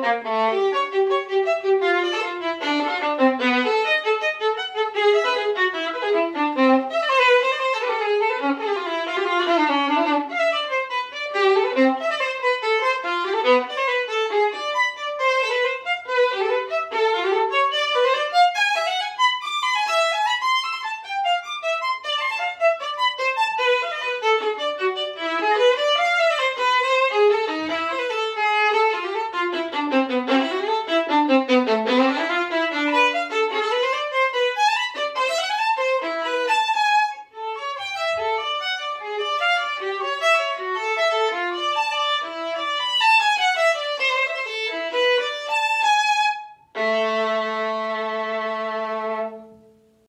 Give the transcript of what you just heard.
Música